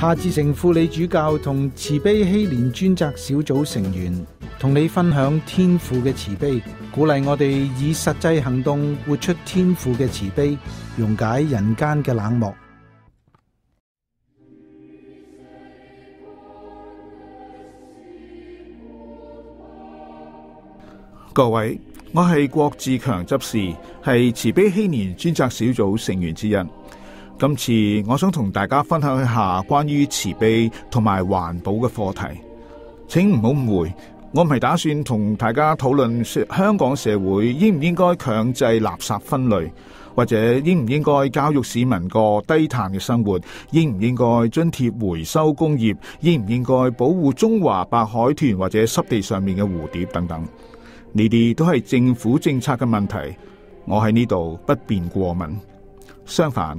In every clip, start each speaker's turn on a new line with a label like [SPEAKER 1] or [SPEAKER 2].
[SPEAKER 1] 夏志成副理主教同慈悲希年专责小组成员同你分享天父嘅慈悲，鼓励我哋以实际行动活出天父嘅慈悲，溶解人间嘅冷漠。
[SPEAKER 2] 各位，我系郭志强执事，系慈悲希年专责小组成员之一。今次我想同大家分享一下关于慈悲同埋环保嘅课题，请唔好误会，我唔系打算同大家讨论香港社会应唔应该强制垃圾分类，或者应唔应该教育市民个低碳嘅生活，应唔应该津贴回收工业，应唔应该保护中华白海豚或者湿地上面嘅蝴蝶等等呢啲都系政府政策嘅问题，我喺呢度不便过问。相反。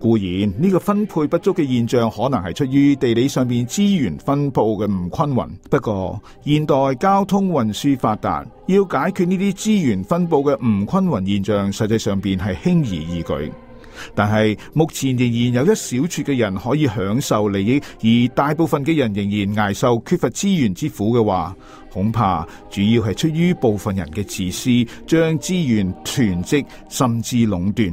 [SPEAKER 2] 固然呢个分配不足嘅现象可能系出于地理上面资源分布嘅唔均匀，不过现代交通运输发达，要解决呢啲资源分布嘅唔均匀现象，实际上边系轻而易举。但系目前仍然有一小撮嘅人可以享受利益，而大部分嘅人仍然挨受缺乏资源之苦嘅话，恐怕主要系出于部分人嘅自私，将资源囤积甚至垄断。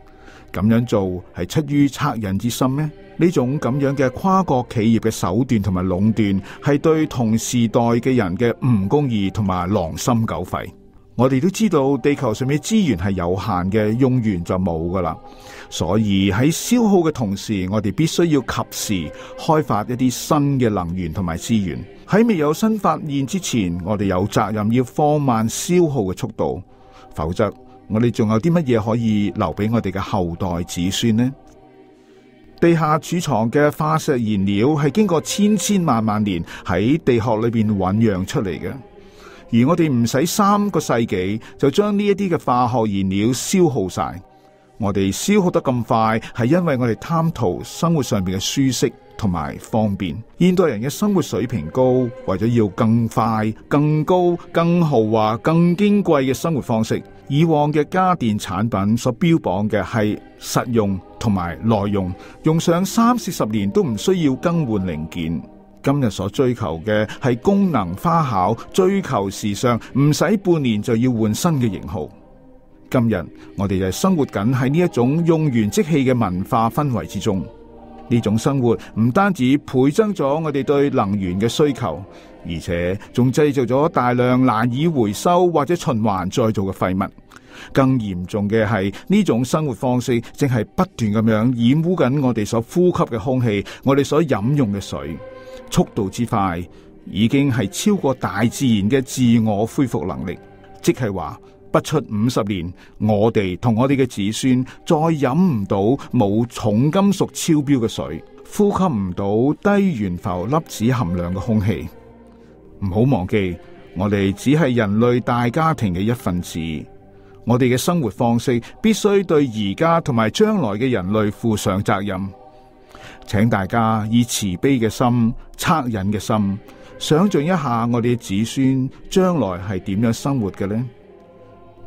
[SPEAKER 2] 咁样做系出于恻人之心咩？呢种咁样嘅跨国企业嘅手段同埋垄断，系对同时代嘅人嘅唔公义同埋狼心狗肺。我哋都知道地球上面资源系有限嘅，用完就冇噶啦。所以喺消耗嘅同时，我哋必须要及时开发一啲新嘅能源同埋资源。喺未有新发现之前，我哋有责任要放慢消耗嘅速度，否则。我哋仲有啲乜嘢可以留俾我哋嘅后代子孙呢？地下储藏嘅化石燃料系经过千千万万年喺地壳里边酝酿出嚟嘅，而我哋唔使三个世纪就将呢一啲嘅化学燃料消耗晒。我哋消耗得咁快，系因为我哋贪图生活上面嘅舒适同埋方便。现代人嘅生活水平高，为咗要更快、更高、更豪华、更矜贵嘅生活方式。以往嘅家电产品所标榜嘅系实用同埋耐用，用上三四十年都唔需要更换零件。今日所追求嘅系功能花巧，追求时尚，唔使半年就要换新嘅型号。今日我哋就生活紧喺呢一种用完即弃嘅文化氛围之中。呢种生活唔单止倍增咗我哋对能源嘅需求，而且仲制造咗大量难以回收或者循环再造嘅废物。更严重嘅系呢种生活方式正系不断咁样染污紧我哋所呼吸嘅空气，我哋所饮用嘅水，速度之快已经系超过大自然嘅自我恢复能力，即系话。不出五十年，我哋同我哋嘅子孙再饮唔到冇重金属超标嘅水，呼吸唔到低悬浮粒子含量嘅空气。唔好忘记，我哋只系人类大家庭嘅一份子，我哋嘅生活方式必须对而家同埋将来嘅人类负上责任。请大家以慈悲嘅心、恻隐嘅心，想象一下我哋子孙将来系点样生活嘅咧？